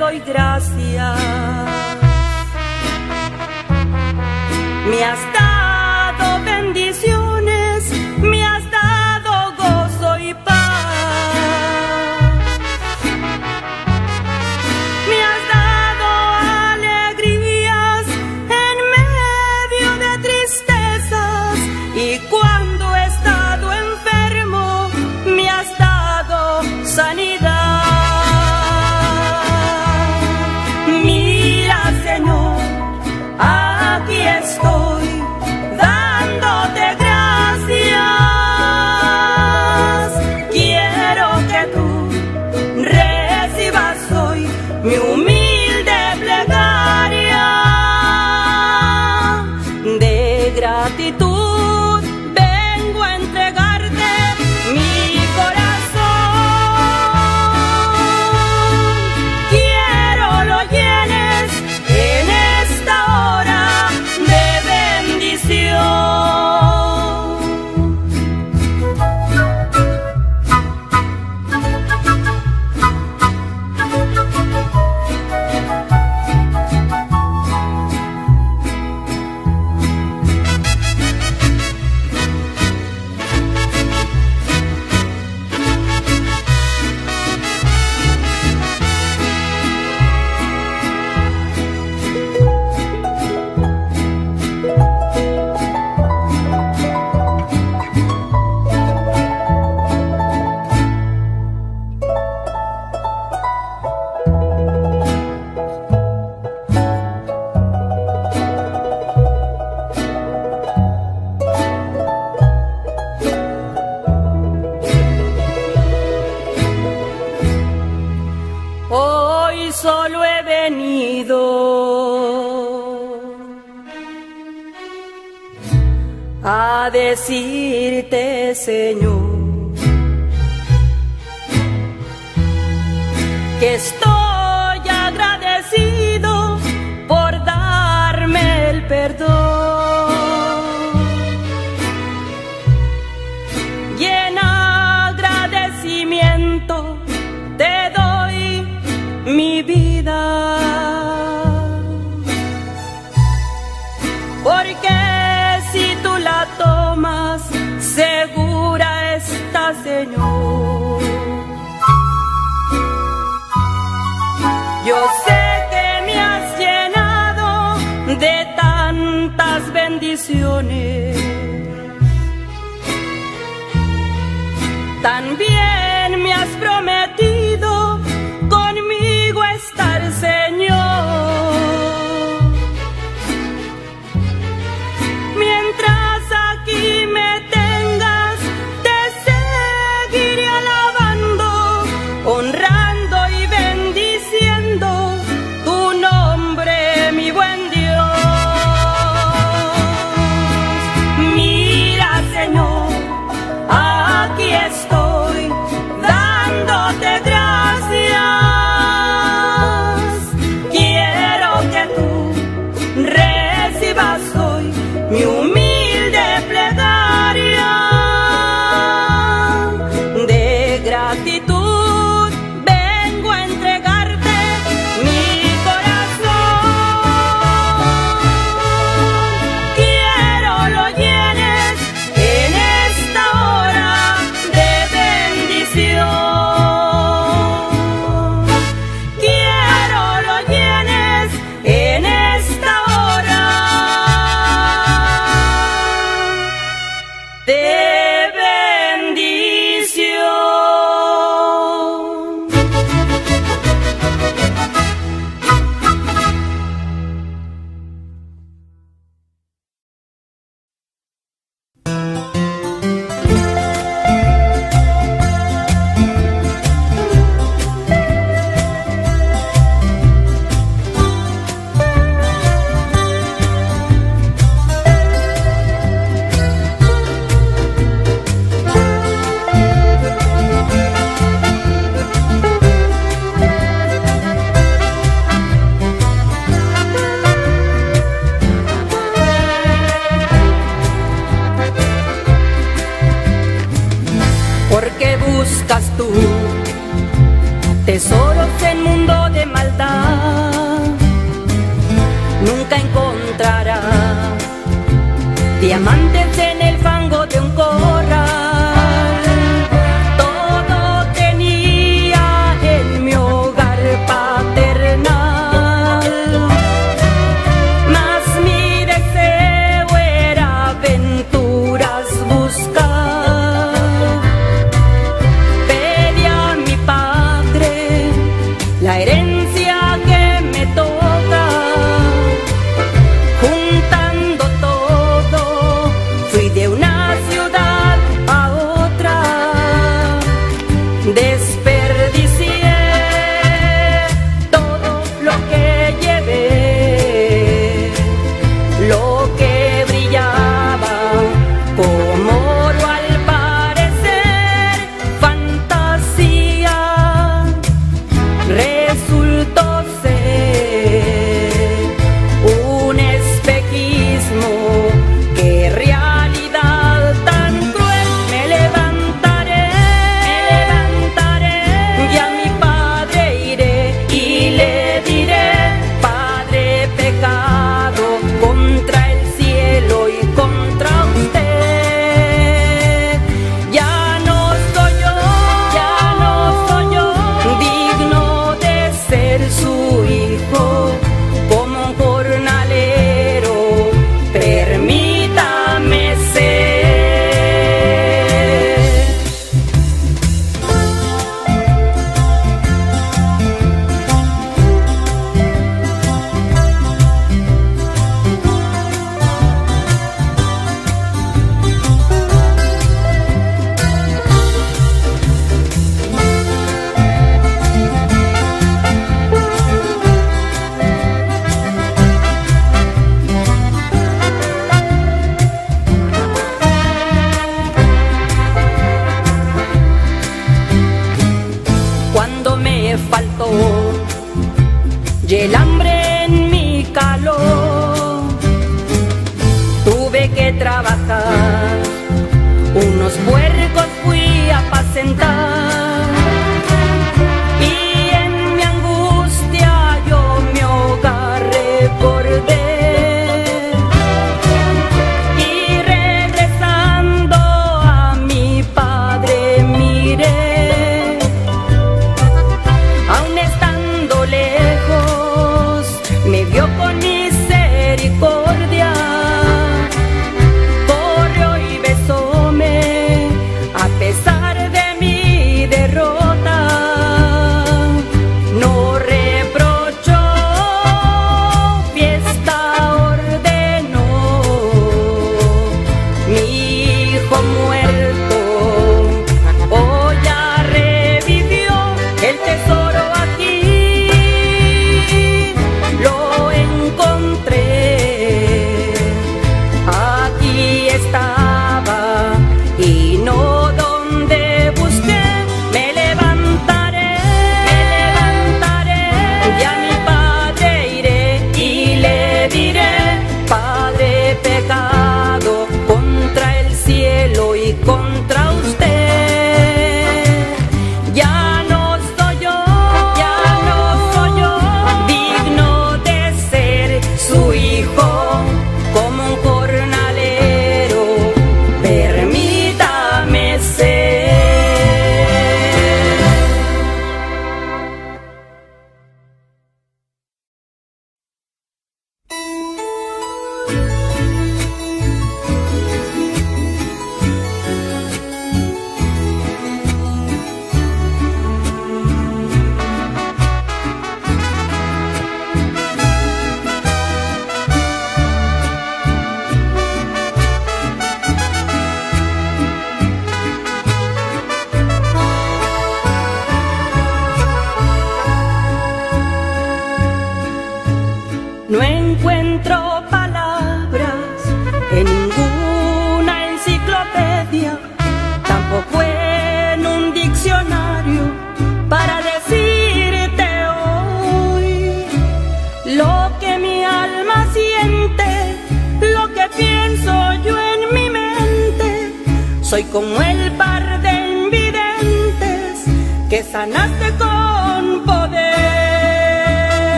doy gracias. Me has dado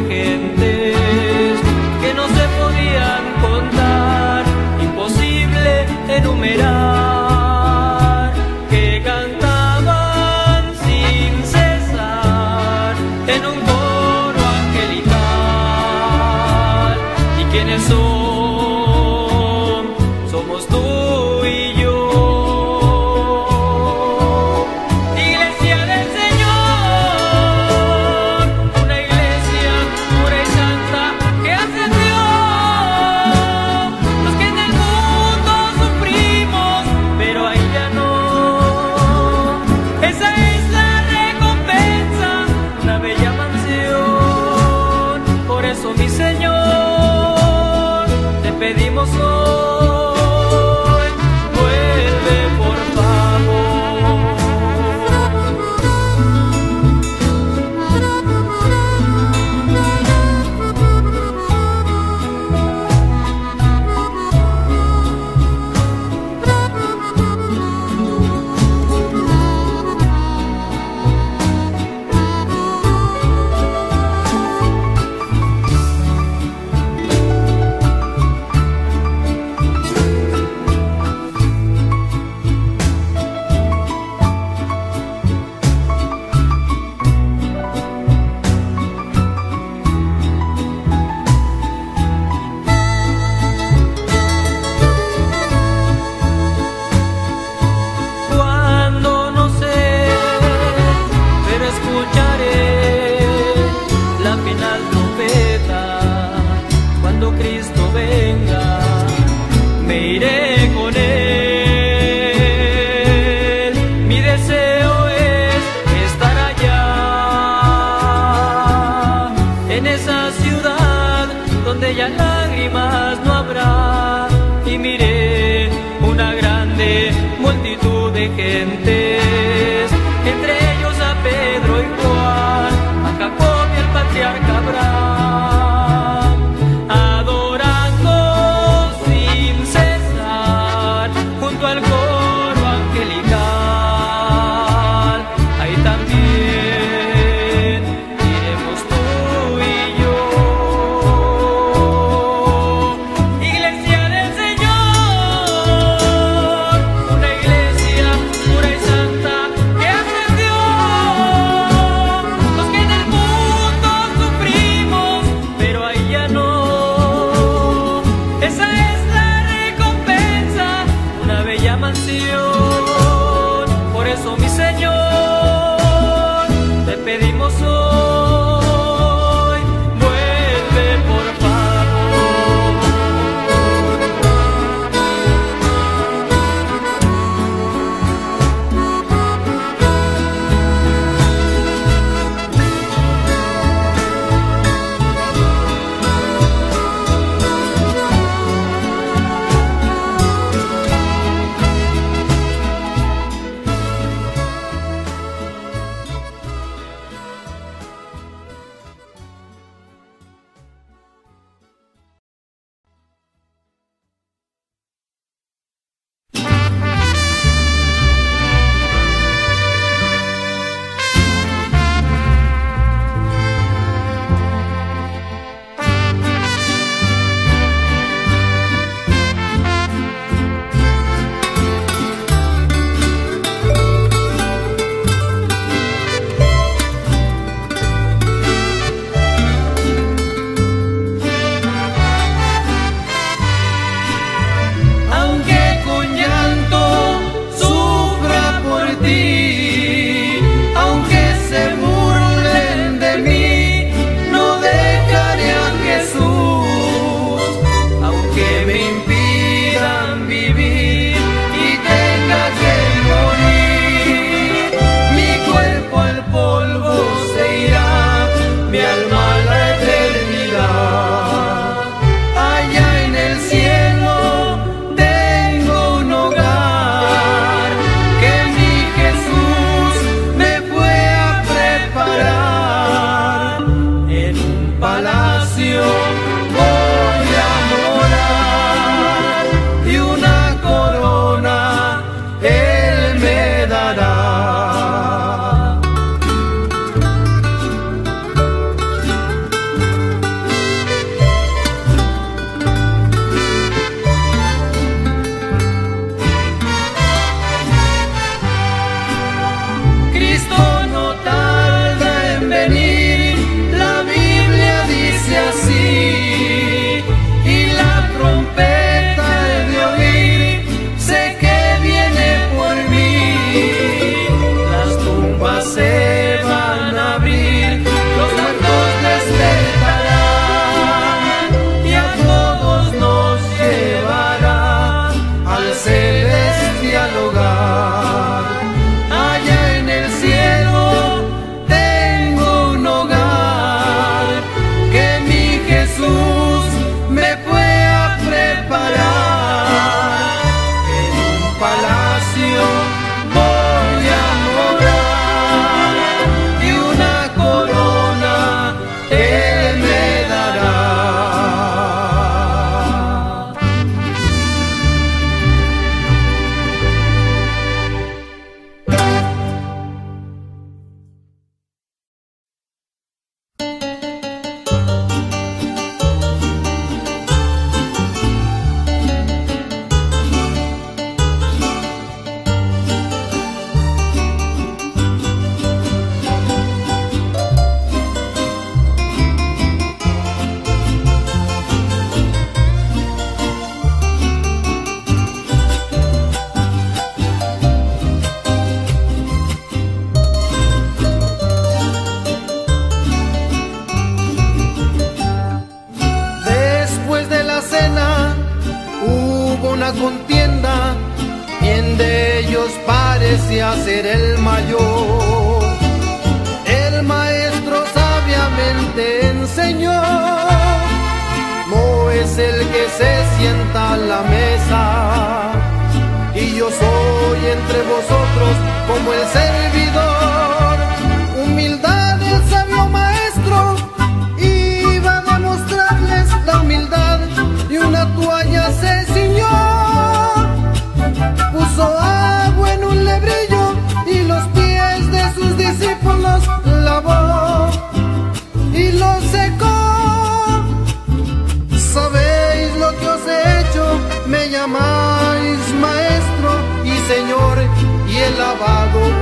multitud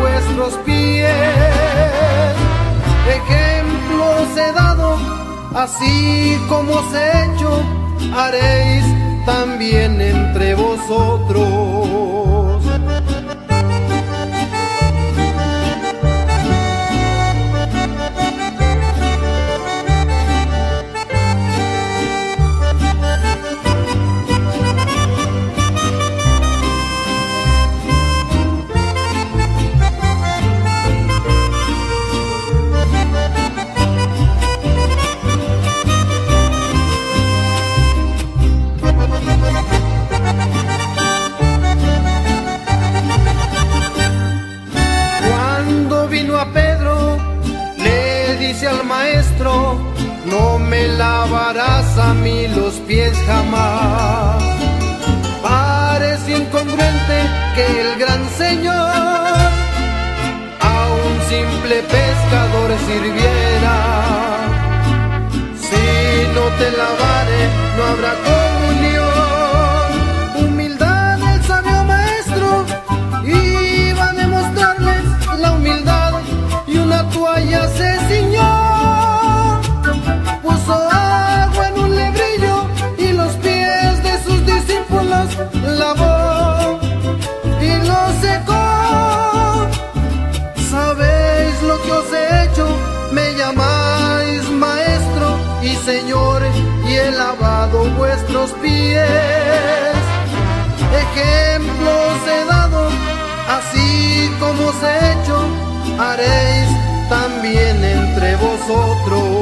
vuestros pies. Ejemplos he dado, así como os he hecho, haréis también entre vosotros. Pies jamás. Parece incongruente que el gran Señor a un simple pescador sirviera. Si no te lavare, no habrá comunión. Pies. Ejemplos he dado, así como os he hecho, haréis también entre vosotros.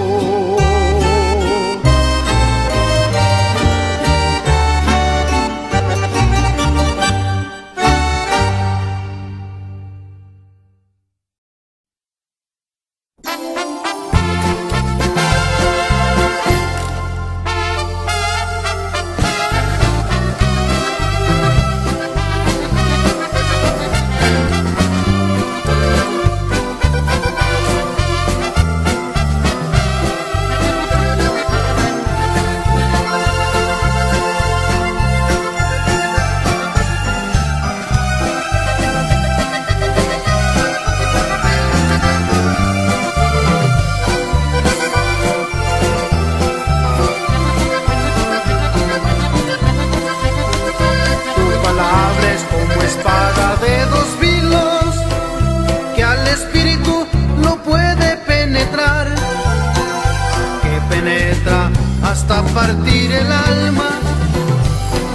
Partir el alma.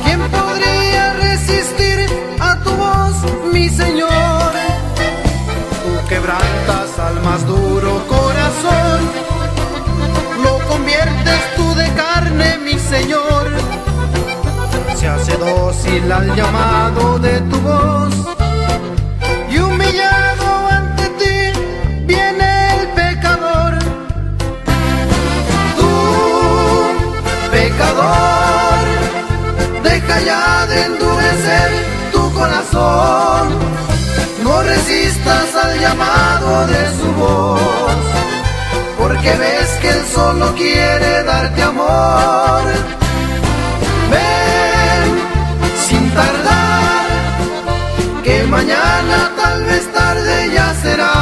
¿Quién podría resistir a tu voz, mi Señor? Tú quebrantas al más duro corazón, lo conviertes tú de carne, mi Señor se hace dócil al llamado de tu voz endurecer tu corazón, no resistas al llamado de su voz, porque ves que él solo quiere darte amor. Ven sin tardar, que mañana tal vez tarde ya será.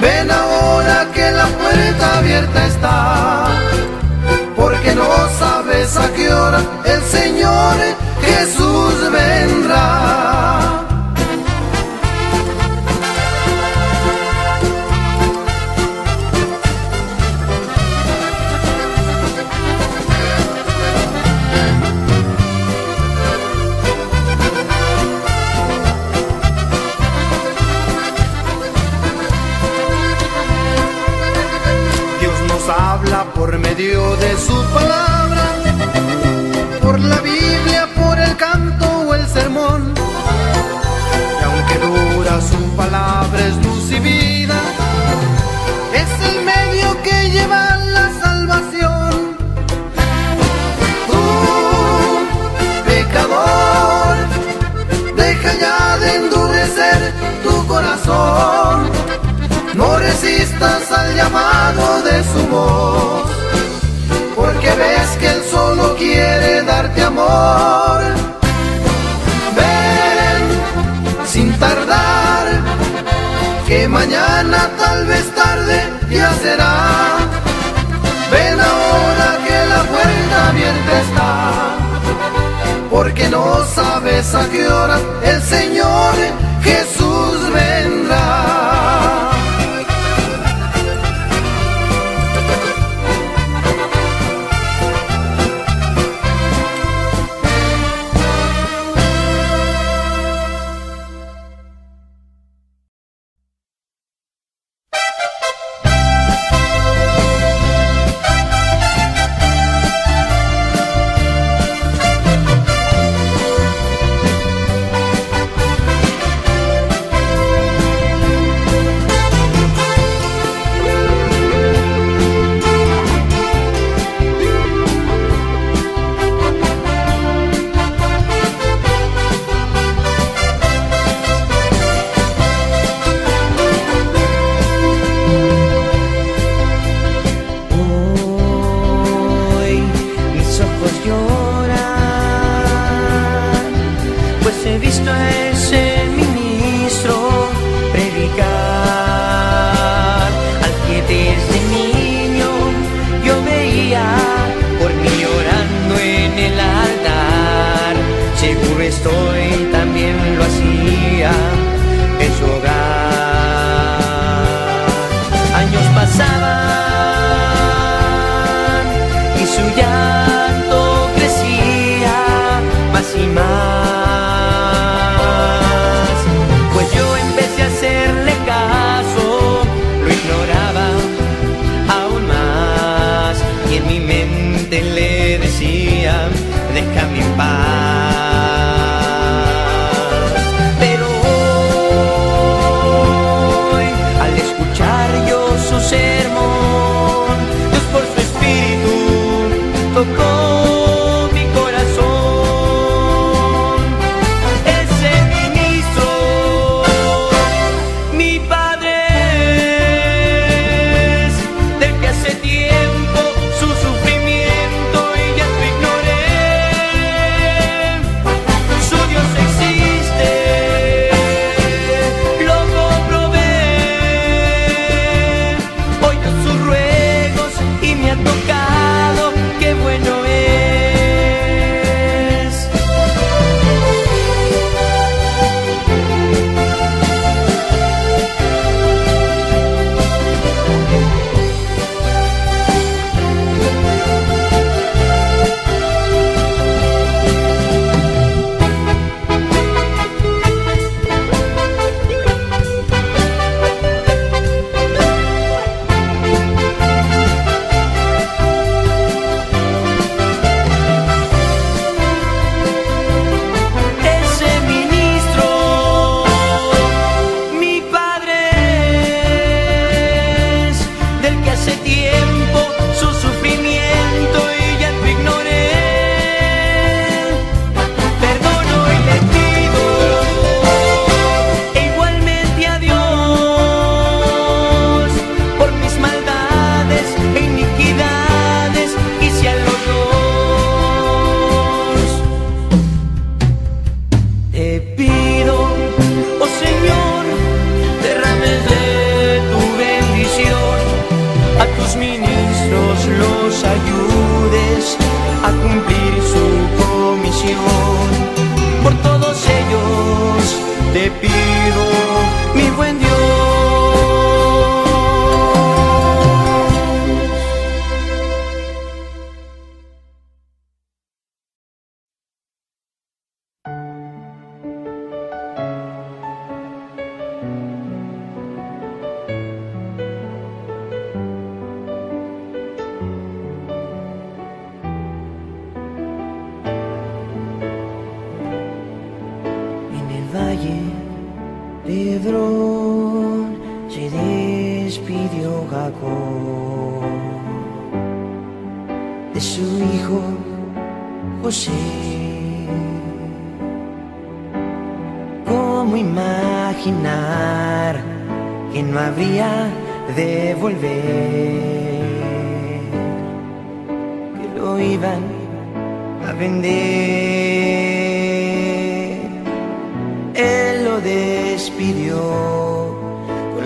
Ven ahora que la puerta abierta está, porque no sabes a qué hora el Señor Jesús vendrá.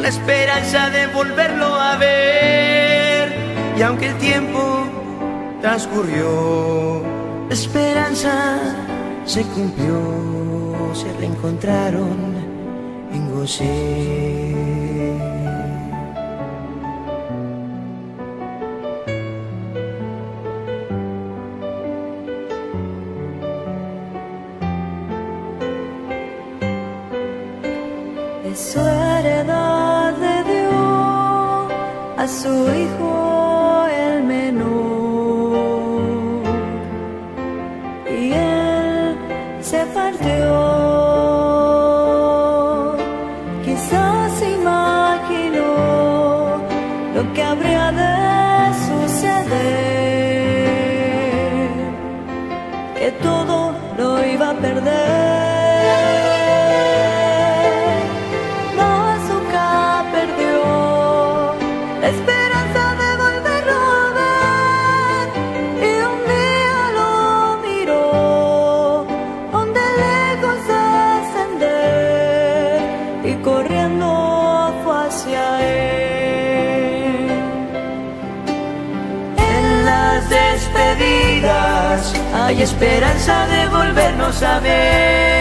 la esperanza de volverlo a ver. Y aunque el tiempo transcurrió, la esperanza se cumplió, se reencontraron en Gosén. a su hijo. esperanza de volvernos a ver.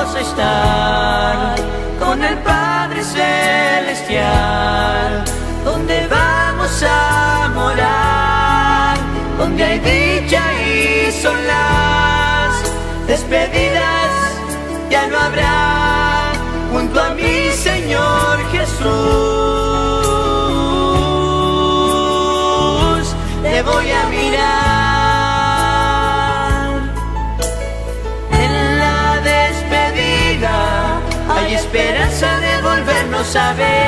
vamos a estar con el Padre Celestial, donde vamos a morar, donde hay dicha y son las despedidas. saber.